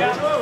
Yeah.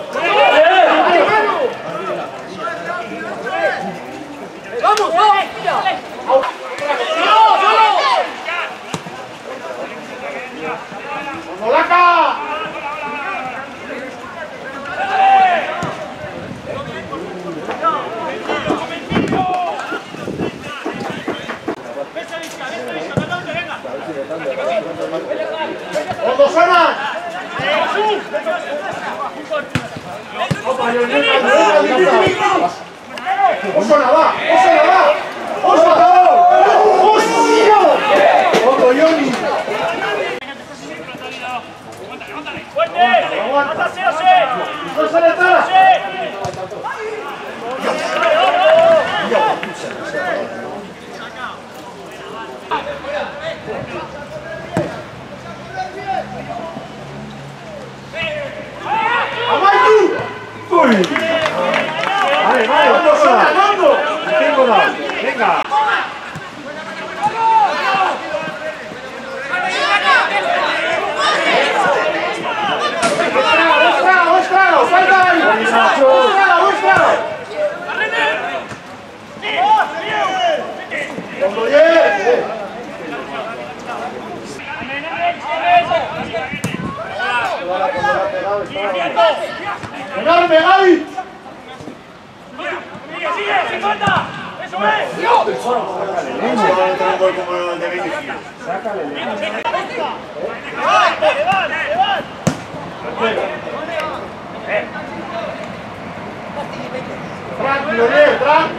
¡Oso Navá! ¡Oso Navá! ¡Oso Navá! ¡Oso! ¡Oso Johnny! ¡Fuerte! ¡Aguanta, sí o sí! ¡Oso Navá! ¡Enorme, Gaby! ¡Sigue, sigue! ¡Sin falta! ¡Eso es! como el de Vinicius. ¡Levante, levante, levante! Tranquilo,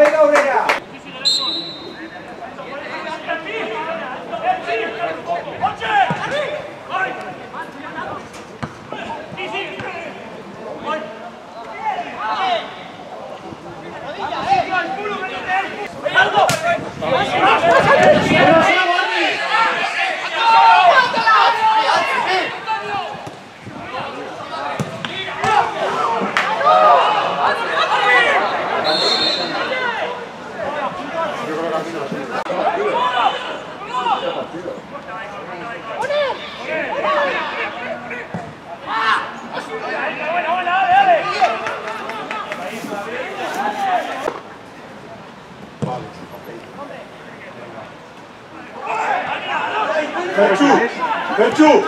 eta hori Obrera. Perchu. Perchu.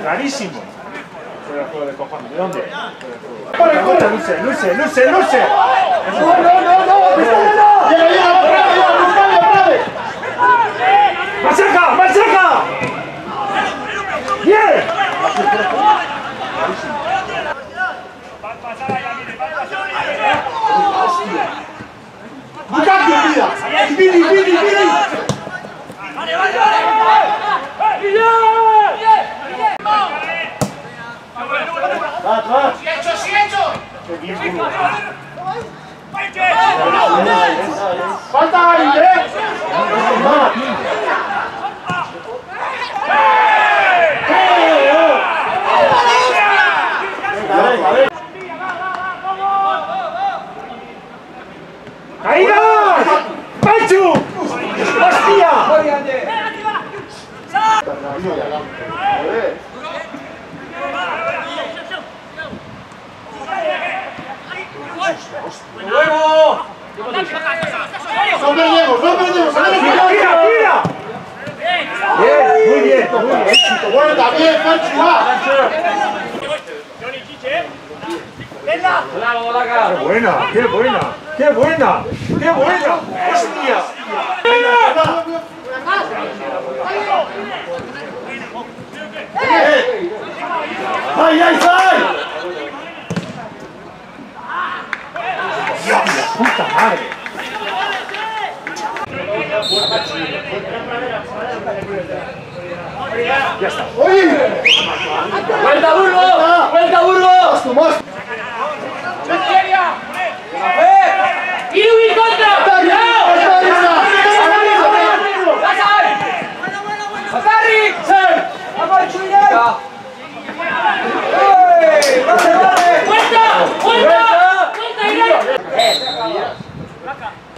Clarísimo. Fuera juego de cojones. ¿De dónde? Luce, luce, luce, luce. No, no, no, no. 마찰카! 마찰카! 예! Bukan Dibili, Dibili, Dibili, Dibili. Mari, mari, mari. Iya. Vas, vas. Silencio, silencio. Falta aire. Falta aire. Muy bien, muy bien. Bueno, también, Perchu, va. ¡Qué buena, qué buena, qué buena, qué buena! ¡Hostia! ¡Ay, ay,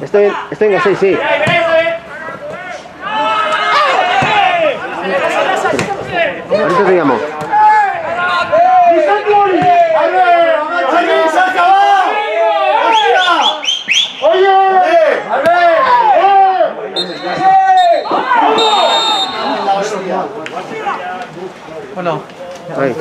Estoy, estoy en 6, sí. Ahorita te llamo. Ahí.